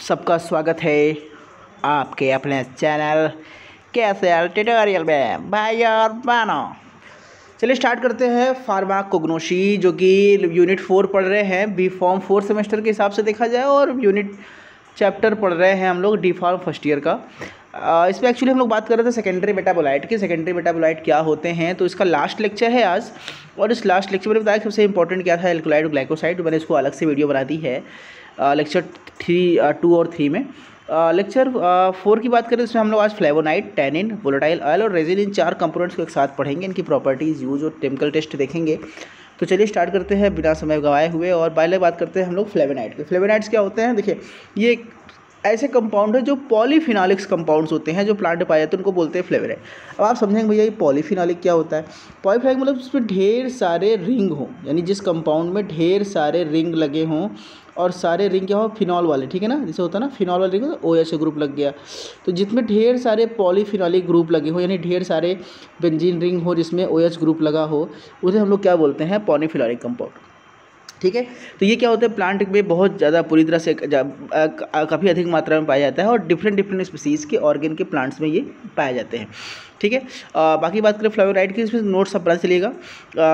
सबका स्वागत है आपके अपने चैनल कैसे ट्यूटोरियल में। भाई और बहनों, चलिए स्टार्ट करते हैं फार्मा कोग्नोशी जो कि यूनिट फोर पढ़ रहे हैं। बी फॉर्म फोर्थ सेमेस्टर के हिसाब से देखा जाए और यूनिट चैप्टर पढ़ रहे हैं हम लोग डी फॉर्म फ़र्स्ट ईयर का। इसमें एक्चुअली हम लोग बात कर रहे थे सेकेंडरी मेटाबोलाइट की। सेकेंडरी मेटाबोलाइट क्या होते हैं? तो इसका लास्ट लेक्चर है आज। और इस लास्ट लेक्चर में बताया सबसे इंपॉर्टेंट क्या था एल्कोलाइट ग्लाइकोसाइड मैंने इसको अलग से वीडियो बना दी है। लेक्चर थ्री टू और थ्री में। लेक्चर फोर की बात करें इसमें हम लोग आज फ्लेवोनाइट टेनिन वोलेटाइल ऑयल और रेजिन इन चार कंपोनेंट्स को एक साथ पढ़ेंगे। इनकी प्रॉपर्टीज़ यूज़ और केमिकल टेस्ट देखेंगे। तो चलिए स्टार्ट करते हैं बिना समय गवाए हुए और पहले बात करते हैं हम लोग फ्लेवोनाइट के। फ्लेवोनाइट्स क्या होते हैं? देखिए, ये ऐसे कंपाउंड है जो पॉलीफिनॉलिक्स कंपाउंड्स होते हैं, जो प्लांट पाए जाते हैं, उनको बोलते हैं फ्लेवर अब आप समझेंगे भैया ये पॉलीफिनॉलिक क्या होता है? पॉलीफिनॉलिक मतलब उसमें ढेर सारे रिंग हों, यानी जिस कंपाउंड में ढेर सारे रिंग लगे हों और सारे रिंग क्या हो फिनॉल वाले, ठीक है ना? जैसे होता है ना फिनॉल वाले रिंग ओ एच ग्रुप लग गया। तो जिसमें ढेर सारे पॉलीफिनॉलिक ग्रुप लगे हो, यानी ढेर सारे बेंजीन रिंग हो, जिसमें ओ एच ग्रुप लगा हो, उसे हम लोग क्या बोलते हैं? पॉलीफिनॉलिक कंपाउंड ठीक है? तो ये क्या होता है? प्लांट में बहुत ज़्यादा पूरी तरह से काफ़ी अधिक मात्रा में पाया जाता है और डिफरेंट डिफरेंट स्पीसीज़ के ऑर्गेन के प्लांट्स में ये पाए जाते हैं। ठीक है? बाकी बात करें फ्लेवोनाइट की, इसमें नोट्स सब पता चलेगा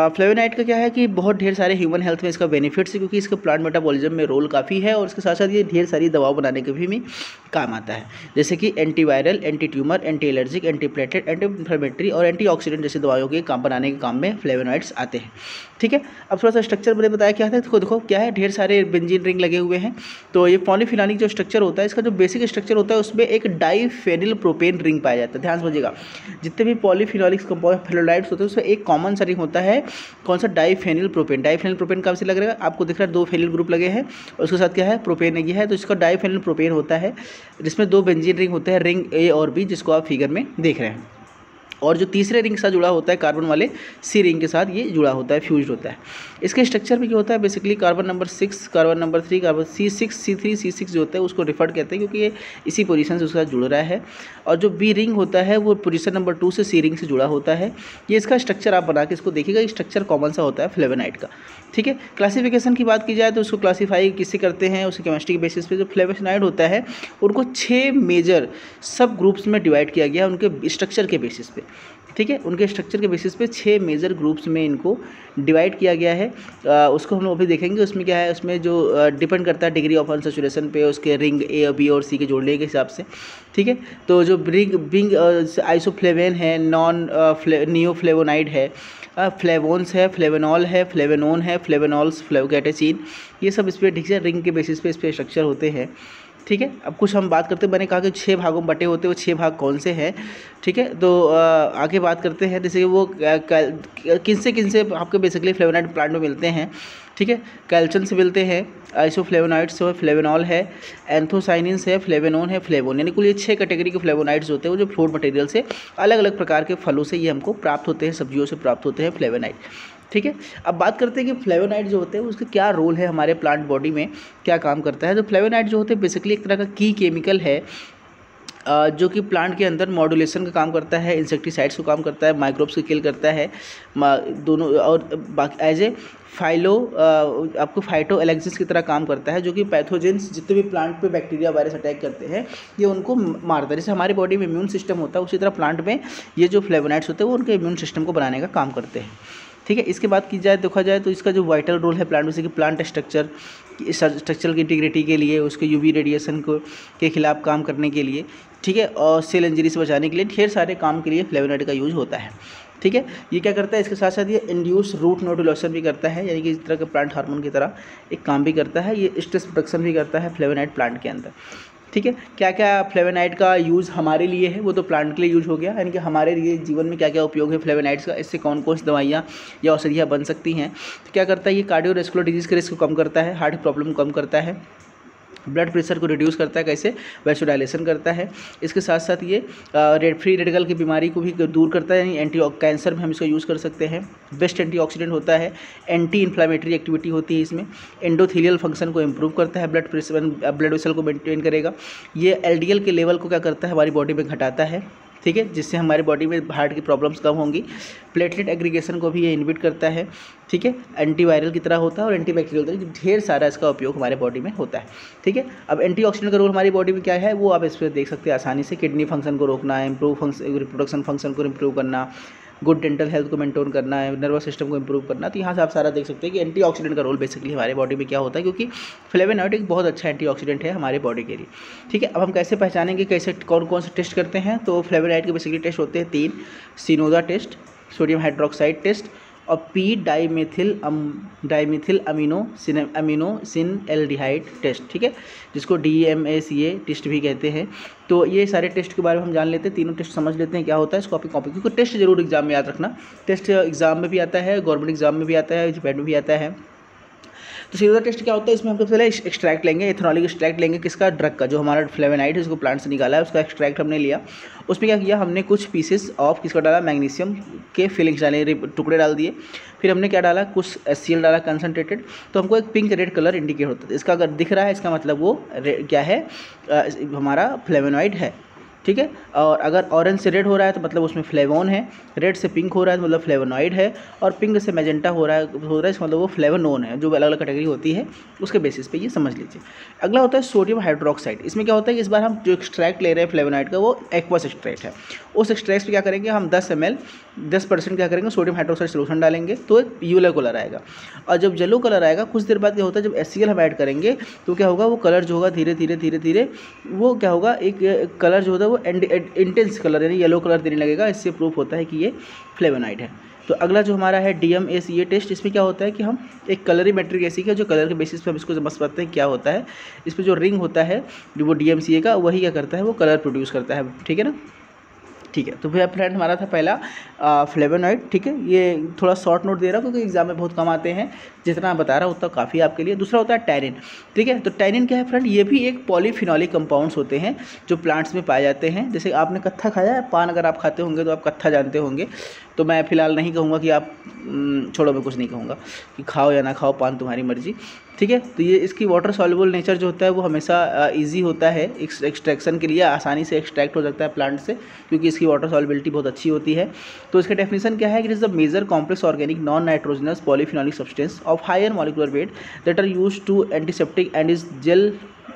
फ्लेवोनाइट का क्या है कि बहुत ढेर सारे ह्यूमन हेल्थ में इसका बेनिफिट्स है, क्योंकि इसका प्लांट मेटाबॉलिज्म में रोल काफ़ी है और इसके साथ साथ ये ढेर सारी दवाओं बनाने के भी काम आता है। जैसे कि antiviral anti tumour anti allergic anti platelet anti inflammatory और एंटी ऑक्सीडेंट जैसे दवाइयों के काम, बनाने के काम में फ्लेवोनाइट्स आते हैं। ठीक है? अब थोड़ा सा स्ट्रक्चर मैंने बताया क्या था देखो देखो, क्या है? ढेर सारे बेंजीन रिंग लगे हुए हैं। तो ये पॉलीफिनानिक जो स्ट्रक्चर होता है, इसका जो बेसिक स्ट्रक्चर होता है, उसमें एक डाईफेनिल प्रोपेन रिंग पाया जाता है। ध्यान समझिएगा। जितने भी पॉलीफिनॉलिक्स कंपाउंड फेलोलाइट्स होते हैं, उसमें एक कॉमन सा रिंग होता है, कौन सा? डाईफेनिल प्रोपेन डाईफेनिल प्रोपेन कब से लग रहा है, आपको दिख रहा है, दो फेनिल ग्रुप लगे हैं, और उसके साथ क्या है? प्रोपेन ये है तो इसका डाईफेनिल प्रोपेन होता है, जिसमें दो बेंजीन रिंग होते हैं रिंग ए और बी जिसको आप फिगर में देख रहे हैं। और जो तीसरे रिंग के साथ जुड़ा होता है कार्बन वाले, सी रिंग के साथ ये जुड़ा होता है फ्यूज होता है। इसके स्ट्रक्चर में क्या होता है? Basically carbon number six carbon number three carbon C six C three C six जो होता है, उसको रिफर्ड कहते हैं क्योंकि ये इसी पोजीशन से उसके साथ जुड़ रहा है। और जो बी रिंग होता है, वो पोजीशन नंबर टू से सी रिंग से जुड़ा होता है। ये इसका स्ट्रक्चर आप बना के इसको देखिएगा, ये स्ट्रक्चर कॉमन सा होता है फ्लेवेनाइट का। ठीक है? क्लासिफिकेशन की बात की जाए तो उसको क्लासीफाई किससे करते हैं उसके केमिस्ट्री के बेसिस पे जो फ्लेवेनाइड होता है, उनको छः मेजर सब ग्रुप्स में डिवाइड किया गया उनके स्ट्रक्चर के बेसिस पे। ठीक है? उनके स्ट्रक्चर के बेसिस पे छः मेजर ग्रुप्स में इनको डिवाइड किया गया है। आ, उसको हम लोग अभी देखेंगे उसमें क्या है? उसमें जो डिपेंड करता है डिग्री ऑफ़ अनसेचुरेशन पे उसके रिंग ए बी और सी के जोड़ने के हिसाब से। ठीक है? तो जो ब्रिंग बिंग आइसोफ्लेवेन है नॉन नियो फ्लेवोनाइड है फ्लेवोन्स है फ्लेवेनॉल है फ्लेवेनोन है फ्लेवेनॉल्स फ्लेवोकैटेसिन ये सब इस पर ठीक है? रिंग के बेसिस पे इस पर स्ट्रक्चर होते हैं। ठीक है? अब कुछ हम बात करते हैं। मैंने कहा कि छः भागों में बटे होते हैं। वो छः भाग कौन से हैं? ठीक है? तो आगे बात करते हैं। जैसे कि वो किन से किन से आपके बेसिकली फ्लेवोनाइड प्लांट में मिलते हैं? ठीक है? कैल्शियम से मिलते हैं आइसो आइसोफ्लेवोनाइड्स है फ्लेवेनॉल है एंथोसाइनिन्स है फ्लेवेनोन है फ्लेवोन यानी कुल ये छः कैटेगरी के फ्लेवोनाइड्स होते हैं। जो फ्रूट मटेरियल से अलग अलग प्रकार के फलों से ये हमको प्राप्त होते हैं, सब्जियों से प्राप्त होते हैं फ्लेवेनाइड ठीक है? अब बात करते हैं कि फ्लेवोनाइड जो होते हैं, उसका क्या रोल है हमारे प्लांट बॉडी में? क्या काम करता है? तो फ्लेवोनाइड जो होते हैं बेसिकली एक तरह का की केमिकल है जो कि प्लांट के अंदर मॉड्यूलेशन का काम करता है इंसेक्टिसाइड्स को काम करता है माइक्रोब्स को किल करता है दोनों, और बाकी एज ए फाइलो आपको फाइटो एलेक्सिस की तरह काम करता है, जो कि पैथोजेंस जितने भी प्लांट पे बैक्टीरिया वायरस अटैक करते हैं, ये उनको मारता है। जैसे हमारी बॉडी में इम्यून सिस्टम होता है, उसी तरह प्लांट में ये जो फ्लेवोनाइड्स होते हैं, वो उनके इम्यून सिस्टम को बनाने का काम करते हैं। ठीक है, इसके बाद की जाए, देखा जाए तो इसका जो वाइटल रोल है प्लांट में से कि प्लांट स्ट्रक्चर स्ट्रक्चरल की इंटीग्रिटी के लिए, उसके यूवी रेडिएशन को, के खिलाफ काम करने के लिए, ठीक है, और सेल इंजरी से बचाने के लिए ढेर सारे काम के लिए फ्लेवोनाइड का यूज़ होता है, ठीक है। ये क्या करता है, इसके साथ साथ ये इंड्यूस रूट नोडुलेशन भी करता है, यानी कि इस तरह के प्लांट हार्मोन की तरह एक काम भी करता है, ये स्ट्रेस प्रोडक्शन भी करता है फ्लेवोनाइड प्लांट के अंदर। ठीक है? क्या क्या फ्लेवेनाइट का यूज़ हमारे लिए है? वो तो प्लांट के लिए यूज़ हो गया। यानी कि हमारे लिए जीवन में क्या क्या उपयोग है फ्लेवेनाइट्स का? इससे कौन कौन सी दवाइयाँ या औषधियाँ बन सकती हैं? तो क्या करता है? ये कार्डियोरेस्कुलर डिज़ीज़ के रिस्क को कम करता है हार्ट प्रॉब्लम कम करता है। ब्लड प्रेशर को रिड्यूस करता है, कैसे? वैसोडाइलेशन करता है। इसके साथ साथ ये रेड फ्री रेडिकल की बीमारी को भी दूर करता है, यानी एंटी कैंसर में हम इसका यूज़ कर सकते हैं। बेस्ट एंटीऑक्सीडेंट होता है एंटी इन्फ्लामेटरी एक्टिविटी होती है इसमें। एंडोथीलियल फ़ंक्शन को इम्प्रूव करता है ब्लड प्रेशर ब्लड वेसल को मेंटेन करेगा। ये एलडीएल के लेवल को क्या करता है, हमारी बॉडी में घटाता है। ठीक है, जिससे हमारे बॉडी में हार्ट की प्रॉब्लम्स कम होंगी। प्लेटलेट एग्रीगेशन को भी ये इनविट करता है, ठीक है। एंटीवायरल की तरह होता है और एंटीबैक्टीरियल होता है ढेर सारा इसका उपयोग हमारे बॉडी में होता है, ठीक है। अब एंटीऑक्सीडेंट का रोल हमारी बॉडी में क्या है, वो आप इस पर देख सकते हैं आसानी से। किडनी फ़ंक्शन को रोकना इम्प्रूव फ़ंक्शन रिप्रोडक्शन फ़ंक्शन को इम्प्रूव करना गुड डेंटल हेल्थ को मेंटेन करना है नर्वस सिस्टम को इंप्रूव करना तो यहाँ से आप सारा देख सकते हैं कि एंटीऑक्सीडेंट का रोल बेसिकली हमारे बॉडी में क्या होता है, क्योंकि फ्लेवेनॉइड एक बहुत अच्छा एंटीऑक्सीडेंट है हमारे बॉडी के लिए। ठीक है, अब हम कैसे पहचानेंगे कैसे कौन कौन से टेस्ट करते हैं? तो फ्लेवेनॉइड के बेसिकली टेस्ट होते हैं तीन Shinoda test sodium hydroxide test और P dimethyl dimethyl amino cin amino cin aldehyde test, ठीक है? जिसको D M A C A test भी कहते हैं। तो ये सारे टेस्ट के बारे में हम जान लेते हैं, तीनों टेस्ट समझ लेते हैं क्या होता है इसको कॉपी कॉपी, क्योंकि टेस्ट ज़रूर एग्ज़ाम में याद रखना। टेस्ट एग्ज़ाम में भी आता है, गवर्नमेंट एग्ज़ाम में भी आता है जेपैड में भी आता है। तो सीरोजा टेस्ट क्या होता है? इसमें हम सबसे पहले एक्सट्रैक्ट लेंगे एथनॉलिक एक्सट्रैक्ट लेंगे किसका? ड्रग का, जो हमारा फ्लेवेनाइट है जिसको प्लांट से निकाला है, उसका एक्सट्रैक्ट हमने लिया। उसमें क्या किया? हमने कुछ पीसेस ऑफ़ किसका डाला? मैग्नीशियम के फिलिंग्स डाले टुकड़े डाल दिए। फिर हमने क्या डाला? कुछ एस डाला कंसनट्रेटेड तो हमको एक पिंक रेड कलर इंडिकेट होता है। इसका अगर दिख रहा है, इसका मतलब वो क्या है? हमारा फ्लेवेनॉइड है। ठीक है? और अगर ऑरेंज से रेड हो रहा है तो मतलब उसमें फ्लेवोन है। रेड से पिंक हो रहा है तो मतलब फ्लेवोनॉइड है। और पिंक से मेजेंटा हो रहा है, हो रहा है मतलब वो फ्लेवोनोन है, जो अलग अलग कैटेगरी होती है, उसके बेसिस पे ये समझ लीजिए। अगला होता है सोडियम हाइड्रोक्साइड इसमें क्या होता है इस बार हम जो एक्सट्रैक्ट ले रहे हैं फ्लेवोनाइड का, वो एक्वस एक्सट्रैक्ट है। उस एक्सट्रैक्ट पर क्या करेंगे, हम दस एम दस परसेंट क्या करेंगे सोडियम हाइड्रोक्साइड सोलूशन डालेंगे तो एक यूलो कलर आएगा। और जब येलो कलर आएगा, कुछ देर बाद क्या होता है, जब एस हम ऐड करेंगे तो क्या होगा, वो कलर जो होगा धीरे धीरे धीरे धीरे वो क्या होगा, एक कलर जो होता है वो इंटेंस कलर, यानी येलो कलर देने लगेगा। इससे प्रूफ होता है कि ये फ्लेवोनाइड है। तो अगला जो हमारा है डी एम एस ये टेस्ट इसमें क्या होता है कि हम एक कलरी मेट्रिक ऐसी जो कलर के बेसिस पे हम इसको समझ पाते हैं क्या होता है। इस पर जो रिंग होता है वो डी एम सी ए का, वही क्या करता है, वो कलर प्रोड्यूस करता है। ठीक है ना? ठीक है तो भैया फ्रेंड हमारा था पहला फ्लेवेनॉइड ठीक है? ये थोड़ा शॉर्ट नोट दे रहा हूँ क्योंकि एग्ज़ाम में बहुत कम आते हैं। जितना बता रहा हूँ, उतना काफ़ी आपके लिए। दूसरा होता है टैरिन ठीक है? तो टैरिन क्या है फ्रेंड ये भी एक पॉलीफिनॉलिक कंपाउंड्स होते हैं, जो प्लांट्स में पाए जाते हैं। जैसे आपने कत्था खाया है, पान अगर आप खाते होंगे तो आप कत्था जानते होंगे। तो मैं फ़िलहाल नहीं कहूँगा कि आप छोड़ो, मैं कुछ नहीं कहूँगा कि खाओ या ना खाओ, पान तुम्हारी मर्ज़ी। ठीक है? तो ये इसकी वाटर सॉल्युबल नेचर जो होता है वो हमेशा इजी होता है। एक्सट्रैक्शन के लिए आसानी से एक्सट्रैक्ट हो सकता है प्लांट से, क्योंकि इसकी वाटर सॉल्युबिलिटी बहुत अच्छी होती है। तो इसका डेफिनेशन क्या है? It is the major complex organic non nitrogenous polyphenolic substance of higher molecular weight that are use to antiseptic and is jail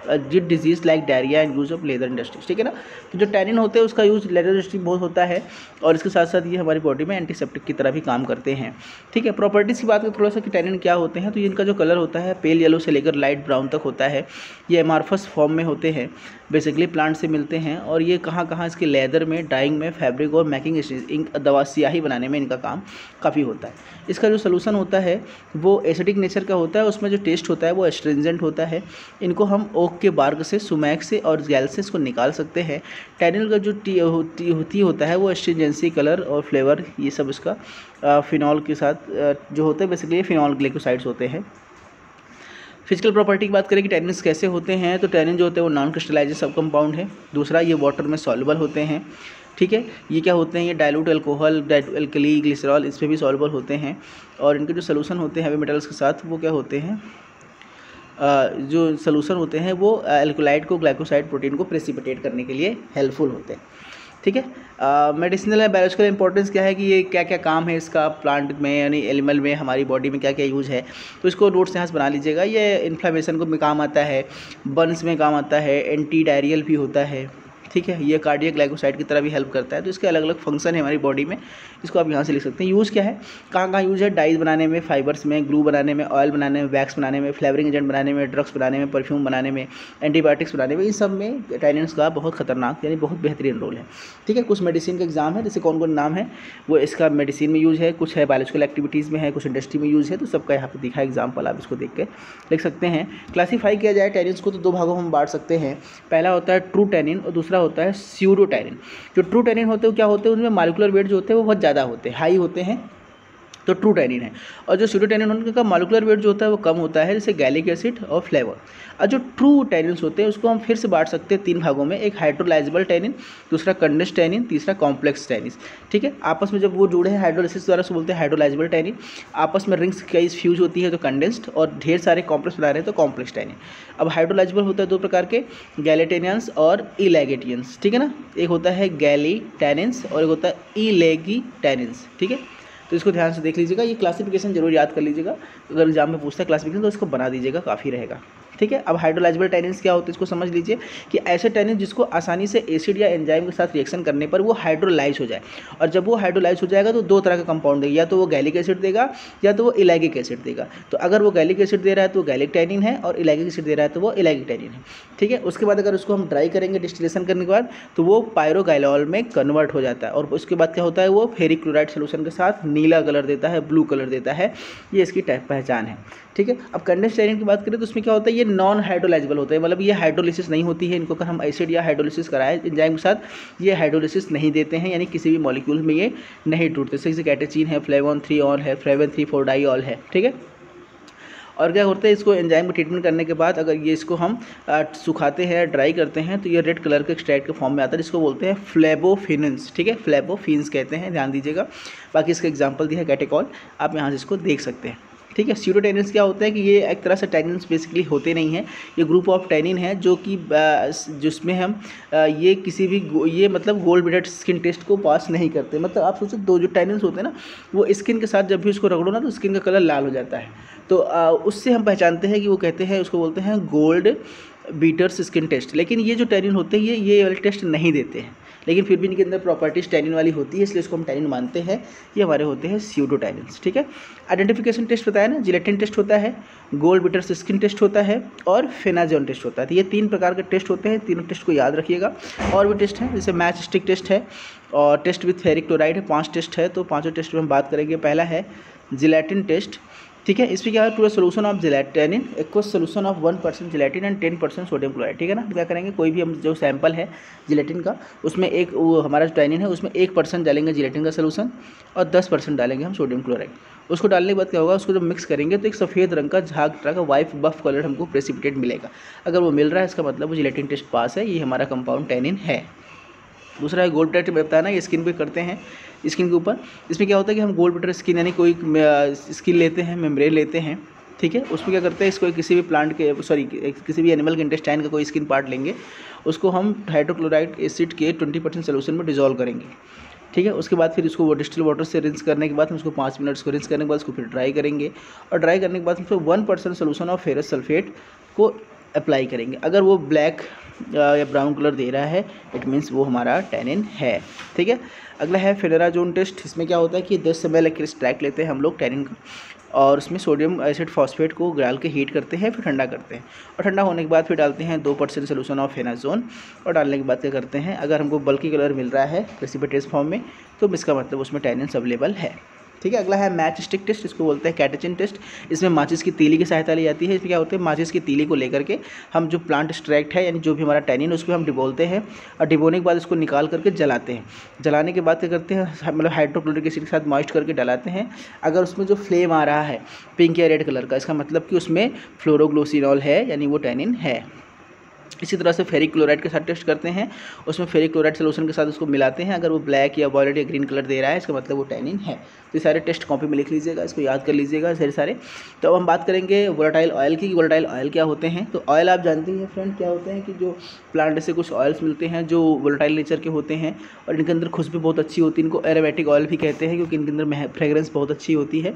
जिट disease like diarrhoea and use of leather industries, ठीक है ना? तो जो tannin होते हैं, उसका use leather industry बहुत होता है और इसके साथ साथ ये हमारी बॉडी में एंटीसेप्टिक की तरह भी काम करते हैं, ठीक है? प्रॉपर्टीज़ की बात करें थोड़ा सा कि टैनिन क्या होते हैं तो इनका जो कलर होता है पेल येलो से लेकर लाइट ब्राउन तक होता है, ये एमार्फस फॉर्म में होते हैं। बेसिकली प्लांट से मिलते हैं और ये कहाँ कहाँ इसके लेदर में डाइंग में फैब्रिक और मैकिंग इंक दवा, सियाही बनाने में इनका काम काफ़ी होता है। इसका जो सोलूसन होता है, वो एसिडिक नेचर का होता है, उसमें जो टेस्ट होता है, वो एस्ट्रेंजेंट होता है। इनको हम ओक के बार्ग से सुमैक से और गैल से इसको निकाल सकते हैं। टैनिल का जो टी होती होती होता है, वो एस्ट्रेंजेंसी कलर और फ्लेवर ये सब इसका फिनॉल के साथ जो होते हैं बेसिकली फिनॉल ग्लिकोसाइड्स होते हैं। फ़िज़िकल प्रॉपर्टी की बात करें कि टैनिन्स कैसे होते हैं तो टैनिन जो होते हैं वो नॉन क्रिस्टलाइज सब कंपाउंड है। दूसरा, ये वाटर में सॉल्युबल होते हैं, ठीक है? ये क्या होते हैं? ये डायलूट अल्कोहल एल्कली ग्लिसरॉल इस पर भी सॉल्युबल होते हैं। और इनके जो सोलूसन होते हैं हैवी मेटल्स के साथ, वो क्या होते हैं? जो सोलूसन होते हैं, वो एल्कोलाइड को ग्लाइकोसाइड प्रोटीन को प्रेसिपिटेट करने के लिए हेल्पफुल होते हैं। ठीक है? मेडिसिनल एंड बायोलॉजिकल इंपॉर्टेंस क्या है कि ये क्या क्या काम है इसका प्लांट में, यानी एनिमल में, हमारी बॉडी में क्या क्या यूज़ है? तो इसको नोट्स यहाँ से बना लीजिएगा। ये इन्फ्लामेशन को में काम आता है बर्न्स में काम आता है एंटी डायरियल भी होता है। ठीक है, ये कार्डियक ग्लाइकोसाइड की तरह भी हेल्प करता है तो इसके अलग अलग फ़ंक्शन है हमारी बॉडी में, इसको आप यहाँ से लिख सकते हैं। यूज़ क्या है? कहाँ कहाँ यूज़ है? डाइज बनाने में फाइबर्स में ग्लू बनाने में ऑयल बनाने में वैक्स बनाने में फ्लेवरिंग एजेंट बनाने में ड्रग्स बनाने में परफ्यूम बनाने में एंटीबायोटिक्स बनाने में, इन सब में टाइनेंस का बहुत खतरनाक, यानी बहुत बेहतरीन रोल है। ठीक है, कुछ मेडिसिन का एग्ज़ाम है, जैसे कौन कौन नाम है, वो इसका मेडिसिन में यूज़ है, कुछ है बायोलॉजिकल एक्टिविटीज़ में है, कुछ इंडस्ट्री में यूज़ है तो सबका यहाँ पर दिखा एग्ज़ाम्पल आप इसको देख के लिख सकते हैं। क्लासीफाई किया जाए टेनिन्स को तो दो भागों में बांट सकते हैं। पहला होता है ट्रू टेनिन और दूसरा होता है स्यूडो ट्रू जो ट्रू टैनिन होते हैं क्या होते हैं? उनमें मालिकुलर वेट जो होते हैं, वो बहुत ज़्यादा होते हैं हाई होते हैं। तो ट्रू टैनिन है। और जो सीडो टैनिन उनका मालिकुलर वेट जो होता है, वो कम होता है, जैसे गैलिक एसिड और फ्लेवर और जो ट्रू टैनिन्स होते हैं, उसको हम फिर से बांट सकते हैं तीन भागों में। एक हाइड्रोलाइजेबल टैनिन दूसरा कंडेंस टैनिन तीसरा कॉम्प्लेक्स टैनिस ठीक है? आपस में जब वो जुड़े हैं हाइड्रोलिसिस द्वारा से बोलते हैं हाइड्रोलाइजेबल टैनिन आपस में रिंग्स कई फ्यूज होती है तो कंडेंस्ड और ढेर सारे कॉम्प्लेक्स बना रहे हैं तो कॉम्प्लेक्स टैनिन अब हाइड्रोलाइजेबल होता है दो प्रकार के गैलेटेनियंस और इलेगेटियंस ठीक है ना? एक होता है गैली टैनिन्स और एक होता है इलेगी टैनिन्स ठीक है? तो इसको ध्यान से देख लीजिएगा, ये क्लासिफिकेशन ज़रूर याद कर लीजिएगा। अगर एग्ज़ाम में पूछता है क्लासिफिकेशन तो इसको बना दीजिएगा, काफ़ी रहेगा। ठीक है? अब हाइड्रोलाइजेबल टैनिन्स क्या होते हैं? इसको समझ लीजिए कि ऐसे टैनिन जिसको आसानी से एसिड या एंजाइम के साथ रिएक्शन करने पर वो हाइड्रोलाइज हो जाए। और जब वो हाइड्रोलाइज हो जाएगा तो दो तरह का कंपाउंड देगा। या तो वो गैलिक एसिड देगा, या तो वो इलागिक एसिड देगा। तो अगर वो गैलिक एसिड दे रहा है तो गैलिक टैनिन है और इलाइगिक एसिड दे रहा है तो वो इलागिक टैनिन है। ठीक है? उसके बाद अगर उसको हम ड्राई करेंगे डिस्टिलेशन करने के बाद तो वो पायरोगाइलॉल में कन्वर्ट हो जाता है। और उसके बाद क्या होता है? वो फेरिक क्लोराइड सोल्यूशन के साथ नीला कलर देता है ब्लू कलर देता है। ये इसकी पहचान है। ठीक है? अब कंडेंस टैनिन की बात करें तो उसमें क्या होता है? ये नॉन हाइड्रोलाइजेबल होते हैं। मतलब ये हाइड्रोलिसिस नहीं होती है, इनको अगर हम एसिड या हाइड्रोलिसिस कराए एंजाइम के साथ, ये हाइड्रोलिसिस नहीं देते हैं, यानी किसी भी मॉलिक्यूल में ये नहीं टूटते। जैसे कैटेचिन है फ्लेवन थ्री ऑल है flavan three four di ol है, ठीक है? और क्या होता है, इसको एंजाइम को ट्रीटमेंट करने के बाद अगर ये इसको हम सुखाते हैं ड्राई करते हैं तो ये रेड कलर के एक्सट्रैक्ट के फॉर्म में आता है, जिसको बोलते हैं फ्लेबोफिनस ठीक है? फ्लेबोफिन्स कहते हैं, ध्यान दीजिएगा। बाकी इसका एग्ज़ाम्पल दिया है कैटेकॉल आप यहाँ से इसको देख सकते हैं। ठीक है सीरोटेनिन्स क्या होता है कि ये एक तरह से टैनिन्स बेसिकली होते नहीं हैं। ये ग्रुप ऑफ़ टैनिन है जो कि जिसमें हम ये किसी भी ये मतलब गोल्ड बेडेड स्किन टेस्ट को पास नहीं करते। मतलब आप सोचो, दो जो टैनिन्स होते हैं ना, वो स्किन के साथ जब भी उसको रगड़ो ना तो स्किन का कलर लाल हो जाता है। तो उससे हम पहचानते हैं कि वो कहते हैं, उसको बोलते हैं गोल्ड बीटर्स स्किन टेस्ट लेकिन ये जो टेनिन होते हैं, ये ये वाले टेस्ट नहीं देते हैं। लेकिन फिर भी इनके अंदर प्रॉपर्टीज़ टैनिन वाली होती है, इसलिए इसको हम टैनिन मानते हैं। ये हमारे होते हैं सीडो टैनिन्स ठीक है? आइडेंटिफिकेशन टेस्ट बताया ना जिलेटिन टेस्ट होता है गोल्ड बिटर्स स्किन टेस्ट होता है और फेनाजोन टेस्ट होता है। तो ये तीन प्रकार के टेस्ट होते हैं, तीनों टेस्ट को याद रखिएगा। और भी टेस्ट हैं, जैसे मैच स्टिक टेस्ट है और टेस्ट विथ फेरिक क्लोराइड है, पाँच टेस्ट है तो पाँचों टेस्ट में हम बात करेंगे। पहला है जिलेटिन टेस्ट ठीक है, इसमें क्या है two solution of gelatin equal solution of one percent gelatin and ten percent sodium chloride ठीक है ना? क्या करेंगे, कोई भी हम जो सैंपल है जिलेटिन का, उसमें एक, वो हमारा जो टैनिन है, उसमें एक परसेंट डालेंगे जिलेटिन का सोल्यूशन और दस परसेंट डालेंगे हम सोडियम क्लोराइड उसको डालने के बाद क्या होगा, उसको जब मिक्स करेंगे तो एक सफ़ेद रंग का झाग तरह का वाइफ बफ कलर हमको प्रेसिपिटेट मिलेगा। अगर वो मिल रहा है, इसका मतलब वो जिलेटिन टेस्ट पास है, ये हमारा कंपाउंड टैनिन है। दूसरा है गोल्ड प्लेट बताया ना, ये स्किन पे करते हैं स्किन के ऊपर। इसमें क्या होता है कि हम गोल्ड बटर स्किन यानी कोई स्किन लेते हैं मेम्ब्रेन लेते हैं, ठीक है? उसमें क्या करते हैं, इसको किसी भी प्लांट के सॉरी किसी भी एनिमल के इंटेस्टाइन का कोई स्किन पार्ट लेंगे, उसको हम हाइड्रोक्लोराइड एसिड के ट्वेंटी परसेंट सोल्यूशन में डिजोल्व करेंगे, ठीक है? उसके बाद फिर इसको वो डिस्टिल वाटर से रिंस करने के बाद हम उसको पाँच मिनट उसको रिंस करने के बाद उसको फिर ड्राई करेंगे, और ड्राई करने के बाद हम फिर one percent solution of ferrous sulphate को अप्लाई करेंगे। अगर वो ब्लैक या ब्राउन कलर दे रहा है इट मीन्स वो हमारा टेनिन है, ठीक है? अगला है फेडराजोन टेस्ट, इसमें क्या होता है कि दस एम एल स्ट्रैक लेते हैं हम लोग टेनिन का, और उसमें सोडियम एसिड फॉस्फेट को डाल के हीट करते हैं, फिर ठंडा करते हैं, और ठंडा होने के बाद फिर डालते हैं दो परसेंट सोल्यूशन ऑफ़ फेनाजोन और डालने के बाद क्या करते हैं, अगर हमको बल्कि कलर मिल रहा है प्रेसिपिटेस फॉर्म में तो इसका मतलब उसमें टेनिन अवेलेबल है। ठीक है, अगला है मैच स्टिक टेस्ट, इसको बोलते हैं कैटेचिन टेस्ट। इसमें माचिस की तीली की सहायता ली जाती है। इसमें क्या होता है, माचिस की तीली को लेकर के हम जो प्लांट स्ट्रैक्ट है, यानी जो भी हमारा टैनिन उसको हम डिबोलते हैं और डिबोने के बाद उसको निकाल करके जलाते हैं। जलाने के बाद क्या करते हैं मतलब हाइड्रोक्लोरिक एसिड के साथ मॉइस्ट करके डलाते हैं। अगर उसमें जो फ्लेम आ रहा है पिंक या रेड कलर का, इसका मतलब कि उसमें फ्लोरोग्लोसिनॉल है, यानी वो टैनिन है। इसी तरह से फेरिक क्लोराइड के साथ टेस्ट करते हैं, उसमें फेरिक क्लोराइड सोल्यूशन के साथ उसको मिलाते हैं, अगर वो ब्लैक या वॉयलेट या ग्रीन कलर दे रहा है, इसका मतलब वो टैनिन है। तो ये सारे टेस्ट कॉपी में लिख लीजिएगा, इसको याद कर लीजिएगा सारे सारे। तो अब हम बात करेंगे वोलाटाइल ऑयल की वोलाटाइल ऑयल क्या होते हैं। तो ऑयल आप जानते हैं फ्रेंड क्या होते हैं कि जो प्लांट से कुछ ऑयल्स मिलते हैं, जो वोलाटाइल नेचर के होते हैं, और इनके अंदर खुशबू बहुत अच्छी होती है, इनको एरोमेटिक ऑयल भी कहते हैं, क्योंकि इनके अंदर फ्रेगरेंस बहुत अच्छी होती है।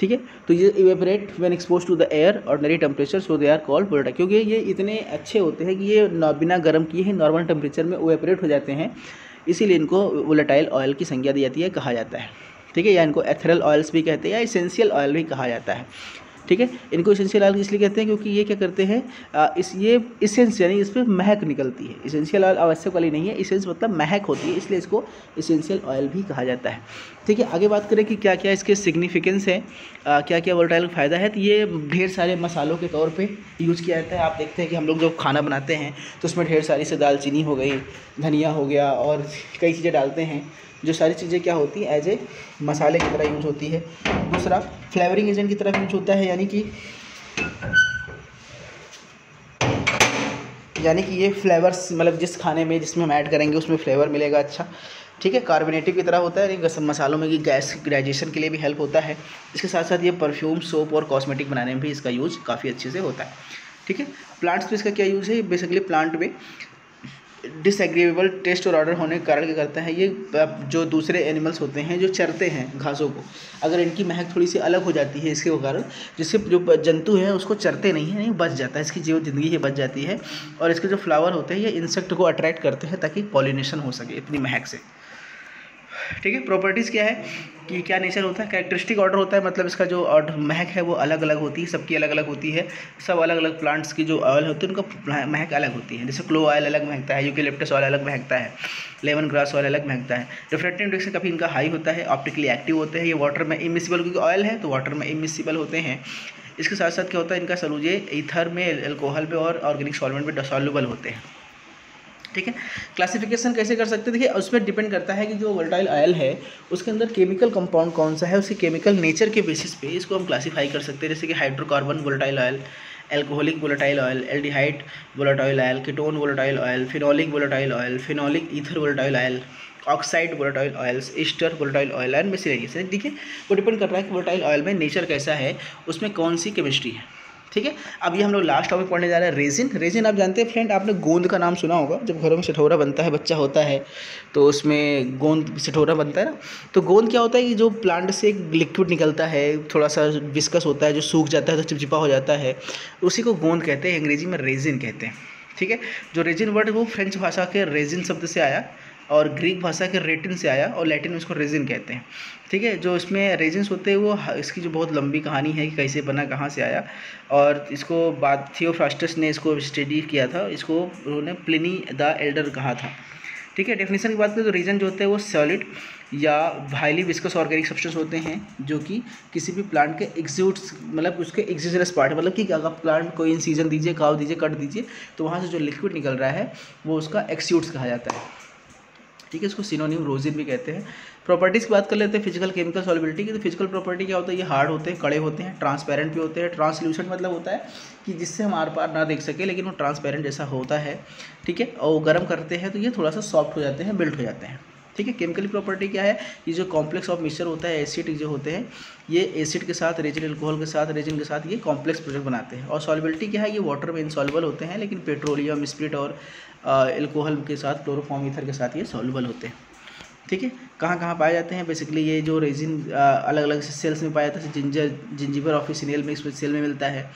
ठीक है? तो ये evaporate when expose to the air ordinary temperature so they are called volatile क्योंकि ये इतने अच्छे होते हैं कि ये बिना गर्म किए ही नॉर्मल टेम्परेचर में इवेपरेट हो जाते हैं। इसीलिए इनको वोलेटाइल ऑयल की संज्ञा दी जाती है, कहा जाता है। ठीक है? या इनको एथरल ऑयल्स भी कहते हैं या इसेंशियल ऑयल भी कहा जाता है। ठीक है? इनको इसेंशियल ऑयल इसलिए कहते हैं क्योंकि ये क्या करते हैं? इस ये इसेंस यानी इस पर महक निकलती है। इसेंशियल ऑयल आवश्यक वाली नहीं है। इसेंस मतलब महक होती है इसलिए इसको इसेंशियल ऑयल भी कहा जाता है। ठीक है आगे बात करें कि क्या क्या इसके सिग्निफिकेंस है आ, क्या क्या का फ़ायदा है? तो ये ढेर सारे मसालों के तौर पे यूज़ किया जाता है। आप देखते हैं कि हम लोग जब खाना बनाते हैं तो उसमें ढेर सारी से दालचीनी हो गई धनिया हो गया और कई चीज़ें डालते हैं। जो सारी चीज़ें क्या होती हैं एज ए मसाले की तरह यूज़ होती है। दूसरा फ्लेवरिंग एजेंट की तरफ़ यूज़ होता है, यानी कि यानी कि ये फ्लेवर्स मतलब जिस खाने में, जिसमें हम ऐड करेंगे, उसमें फ्लेवर मिलेगा अच्छा। ठीक है कार्बोनेटिव की तरह होता है, यानी मसालों में कि गैस डाइजेशन के लिए भी हेल्प होता है। इसके साथ साथ ये परफ्यूम सोप और कॉस्मेटिक बनाने में भी इसका यूज़ काफ़ी अच्छे से होता है। ठीक है प्लांट्स में इसका क्या यूज़ है? बेसिकली प्लांट में डिसएग्रीवेबल टेस्ट और ऑर्डर होने के कारण क्या करता है, ये जो दूसरे एनिमल्स होते हैं, जो चरते हैं घासों को, अगर इनकी महक थोड़ी सी अलग हो जाती है इसके कारण, जिससे जो जंतु हैं, उसको चरते नहीं है बच जाता है, इसकी जीवन ज़िंदगी ही बच जाती है, और इसके जो फ्लावर होते हैं, ये इंसेक्ट को अट्रैक्ट करते हैं, ताकि पॉलिनेशन हो सके इतनी महक से। ठीक है? प्रॉपर्टीज़ क्या है? कि क्या नेचर होता है? कैरेक्टरिस्टिक ऑर्डर होता है मतलब इसका जो महक है, वो अलग अलग होती है, सबकी अलग अलग होती है, सब अलग अलग प्लांट्स की जो ऑयल होती है, उनका महक अलग होती है। जैसे क्लो ऑयल अलग महकता है यूकेलिप्टस ऑयल अलग महकता है लेमन ग्रास ऑयल अलग महकता है। रिफ्रेक्टिव इंडेक्स काफ़ी इनका हाई होता है ऑप्टिकली एक्टिव होते हैं, ये वाटर में इमिसिबल क्योंकि ऑयल है तो वाटर में इमिसिबल होते हैं। इसके साथ साथ क्या होता है? इनका सलूजे ईथर में एल्कोहल में और ऑर्गेनिक सॉल्वेंट में डसॉल्यूबल होते हैं। ठीक है? क्लासिफिकेशन कैसे कर सकते देखिए उसमें डिपेंड करता है कि जो वोल्टाइल ऑयल है, उसके अंदर केमिकल कंपाउंड कौन सा है, उसके केमिकल नेचर के बेसिस पे इसको हम क्लासीफाई कर सकते हैं। जैसे कि hydrocarbon volatile oil alcoholic volatile oil aldehyde volatile oil ketone volatile oil phenolic volatile oil phenolic ether volatile oil oxide volatile oils ester volatile oil and miscellaneous देखिए, वो डिपेंड कर रहा है कि वोलेटाइल ऑयल में नेचर कैसा है, उसमें कौन सी केमिस्ट्री है। ठीक है? अभी हम लोग लास्ट टॉपिक पढ़ने जा रहे हैं रेजिन रेजिन आप जानते हैं फ्रेंड आपने गोंद का नाम सुना होगा, जब घरों में सिठौरा बनता है, बच्चा होता है तो उसमें गोंद, सिठौरा बनता है ना? तो गोंद क्या होता है कि जो प्लांट से एक लिक्विड निकलता है थोड़ा सा विस्कस होता है, जो सूख जाता है तो चिपचिपा हो जाता है, उसी को गोंद कहते हैं, अंग्रेज़ी में रेजिन कहते हैं, ठीक है? जो रेजिन वर्ड वो फ्रेंच भाषा के रेजिन शब्द से आया और ग्रीक भाषा के रेटिन से आया और लैटिन में इसको रेजिन कहते हैं। ठीक है, जो इसमें रेजिन्स होते हैं, वो इसकी जो बहुत लंबी कहानी है कि कैसे बना, कहाँ से आया और इसको बाद थियोफ्रास्टस ने इसको स्टडी किया था, इसको उन्होंने प्लिनी द एल्डर कहा था। ठीक है, डेफिनेशन की बात करें तो रीजन जो होते हैं वो सॉलिड या हाईली विस्कस ऑर्गेनिक सब्सटेंस होते हैं, जो कि किसी भी प्लांट के एग्जिट्स मतलब उसके एग्जिजरस पार्ट मतलब कि अगर प्लांट को इन सीज़न दीजिए, काव दीजिए, कट दीजिए तो वहाँ से जो लिक्विड निकल रहा है, वो उसका एक्स्यूट्स कहा जाता है। ठीक है, इसको सिनोनियम रोजिन भी कहते हैं। प्रॉपर्टीज़ की बात कर लेते हैं फ़िज़िकल केमिकल सॉलिबिलिटी की। तो फ़िज़िकल प्रॉपर्टी क्या होता है? ये हार्ड होते हैं, कड़े होते हैं ट्रांसपेरेंट भी होते हैं। ट्रांसल्यूशन मतलब होता है कि जिससे हम आर पार ना देख सके, लेकिन वो ट्रांसपेरेंट जैसा होता है। ठीक है, और गर्म करते हैं तो ये थोड़ा सा सॉफ्ट हो जाते हैं बिल्ट हो जाते हैं। ठीक है केमिकल प्रॉपर्टी क्या है? ये जो कॉम्प्लेक्स ऑफ़ मिक्सचर होता है एसिड जो होते हैं, ये एसिड के साथ रेजिन एल्कोहल के साथ रेजिन के साथ ये कॉम्प्लेक्स प्रोडक्ट बनाते हैं। और सॉलिबिलिटी क्या है? ये वाटर में इंसॉल्बल होते हैं, लेकिन पेट्रोलियम स्प्रिट और एल्कोहल के साथ क्लोरोफॉर्म ईथर के साथ ये सॉल्युबल होते हैं। ठीक है? कहाँ कहाँ पाए जाते हैं? बेसिकली ये जो रेजिन अलग अलग सेल्स में पाया जाता है जिंजर जिंजिबर ऑफिसिनियल में सेल में मिलता है।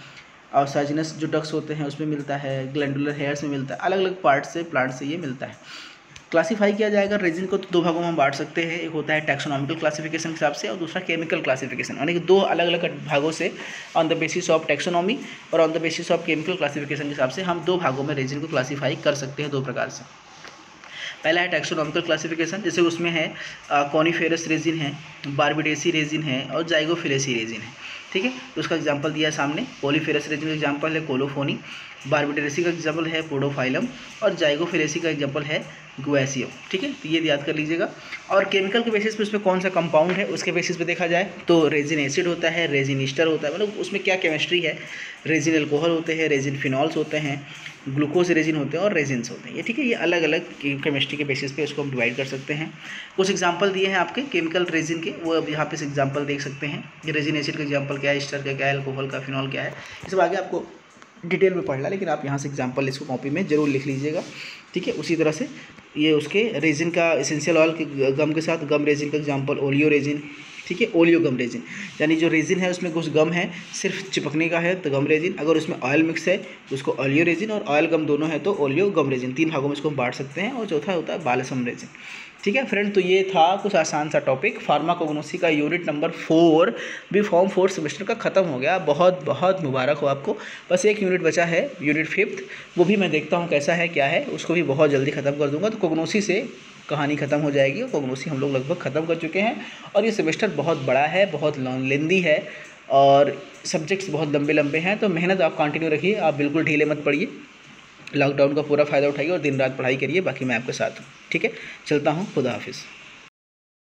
और साइजिनस जो डक्स होते हैं, उसमें मिलता है। ग्लैंडुलर हेयर्स में मिलता है। अलग अलग पार्ट से प्लांट से ये मिलता है। क्लासीफाई किया जाएगा रेजिन को तो दो भागों में हम बांट सकते हैं। एक होता है टैक्सोनॉमिकल क्लासिफिकेशन के हिसाब से और दूसरा केमिकल क्लासिफिकेशन यानी कि दो अलग अलग भागों से on the basis of taxonomy और on the basis of chemical classification के हिसाब से हम दो भागों में रेजिन को क्लासीफाई कर सकते हैं दो प्रकार से। पहला है टैक्सोनॉमिकल क्लासिफिकेशन जैसे उसमें है कॉनीफेरस रेजिन है बारबिडेसी रेजिन है और जाइगोफिलेसी रेजिन है। ठीक है? उसका एग्ज़ाम्पल दिया है सामने पोलीफेरस रेजिन का एग्जांपल है कोलोफोनी बारबिडेसी का एग्ज़ाम्पल है पोडोफाइलम और जाइगोफिलेसी का एग्ज़ाम्पल है गुएसियो ठीक है? तो ये याद कर लीजिएगा। और केमिकल के बेसिस पे उसमें कौन सा कंपाउंड है, उसके बेसिस पे देखा जाए तो रेजिन एसिड होता है रेजिन ईस्टर होता है। मतलब उसमें क्या केमिस्ट्री है? रेजिन एल्कोहल होते हैं रेजिन फिनॉल्स होते हैं ग्लूकोज रेजिन होते हैं और रेजिन्स होते हैं। ये ठीक है? ये अलग अलग केमिस्ट्री के बेसिस पे उसको हम डिवाइड कर सकते हैं। कुछ एग्ज़ाम्पल दिए हैं आपके केमिकल रेजिन के। वो अब यहाँ पे एग्ज़ाम्पल देख सकते हैं। रेजिन एसिड का एग्ज़ाम्पल क्या है? ईस्टर का क्या है? एल्कोहल का फिनॉल क्या है? इस सब आगे आपको डिटेल में पढ़ना लेकिन आप यहाँ से एग्ज़ाम्पल इसको कॉपी में ज़रूर लिख लीजिएगा। ठीक है? उसी तरह से ये उसके रेजिन का इसेंशियल ऑयल के, गम के साथ, गम रेजिन का एग्ज़ाम्पल ओलियो रेजिन ठीक है, ओलियो गम रेजिन। यानी जो रेजिन है, उसमें कुछ गम है, सिर्फ़ चिपकने का है तो गम रेजिन। अगर उसमें ऑयल मिक्स है तो उसको ओलियो रेजिन और ऑयल गम दोनों है तो ओलियो गम रेजिन। तीन भागों में इसको हम बांट सकते हैं और चौथा होता है बालसम रेजिन। ठीक है फ्रेंड तो ये था कुछ आसान सा टॉपिक फार्माकोग्नोसी का यूनिट नंबर फोर भी फॉर्म फोर सेमेस्टर का ख़त्म हो गया। बहुत बहुत मुबारक हो आपको। बस एक यूनिट बचा है यूनिट फिफ्थ वो भी मैं देखता हूँ कैसा है, क्या है। उसको भी बहुत जल्दी ख़त्म कर दूँगा। तो कोग्नोसी से कहानी ख़त्म हो जाएगी और हम लोग लगभग ख़त्म कर चुके हैं। और ये सेमेस्टर बहुत बड़ा है, बहुत लॉन्ग लेंदी है और सब्जेक्ट्स बहुत लंबे लंबे हैं तो मेहनत आप कंटिन्यू रखिए, आप बिल्कुल ढीले मत पड़िए। लॉकडाउन का पूरा फ़ायदा उठाइए और दिन रात पढ़ाई करिए, बाकी मैं आपके साथ हूँ, ठीक है? चलता हूँ, खुदा हाफिज़।